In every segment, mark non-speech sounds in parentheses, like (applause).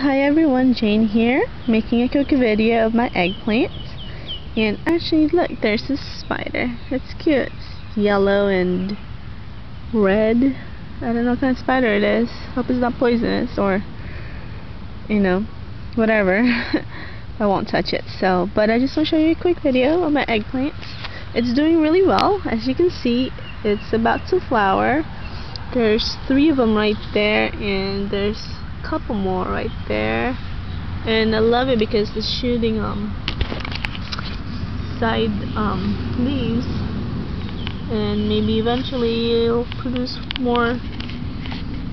Hi everyone, Jane here, making a quick video of my eggplant. And actually, look, there's this spider. It's cute. It's yellow and red. I don't know what kind of spider it is. Hope it's not poisonous or, you know, whatever. (laughs) I won't touch it. So, but I just want to show you a quick video of my eggplants. It's doing really well. As you can see, it's about to flower. There's three of them right there, and there's couple more right there. And I love it because it's shooting um side um leaves. And maybe eventually it'll produce more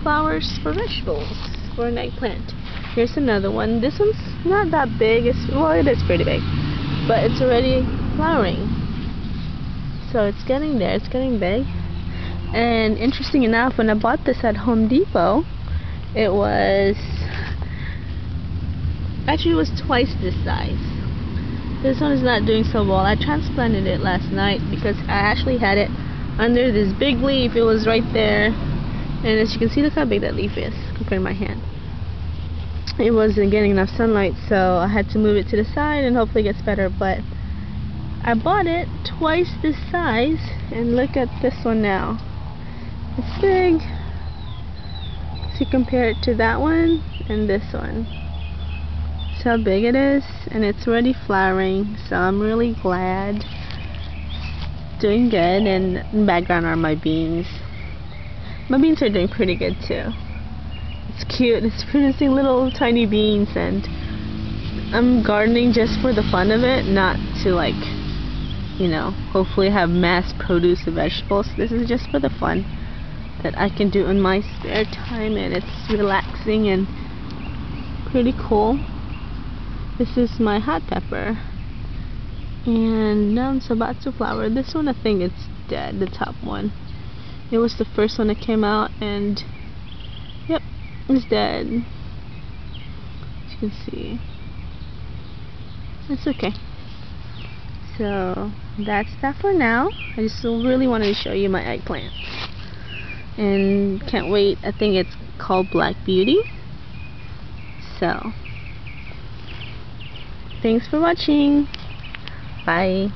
flowers for vegetables for an eggplant. Here's another one. This one's not that big. It's well it is pretty big but it's already flowering. So it's getting there. It's getting big. And interesting enough when I bought this at Home Depot it was actually it was twice this size. This one is not doing so well. I transplanted it last night because I actually had it under this big leaf. It was right there. And as you can see look how big that leaf is compared to my hand. It wasn't getting enough sunlight so I had to move it to the side and hopefully it gets better. But I bought it twice this size and look at this one now. It's big to compare it to that one and this one. See how big it is? And it's already flowering, so I'm really glad. Doing good, and in the background are my beans. My beans are doing pretty good too. It's cute, it's (laughs) producing little tiny beans, and I'm gardening just for the fun of it, not to like, you know, hopefully have mass produce of vegetables. This is just for the fun that I can do in my spare time and it's relaxing and pretty cool. This is my hot pepper and now about to flower. This one I think it's dead, the top one. It was the first one that came out and yep, it's dead. As you can see. It's okay. So that's that for now. I just really wanted to show you my eggplant and can't wait. I think it's called Black Beauty. So thanks for watching. Bye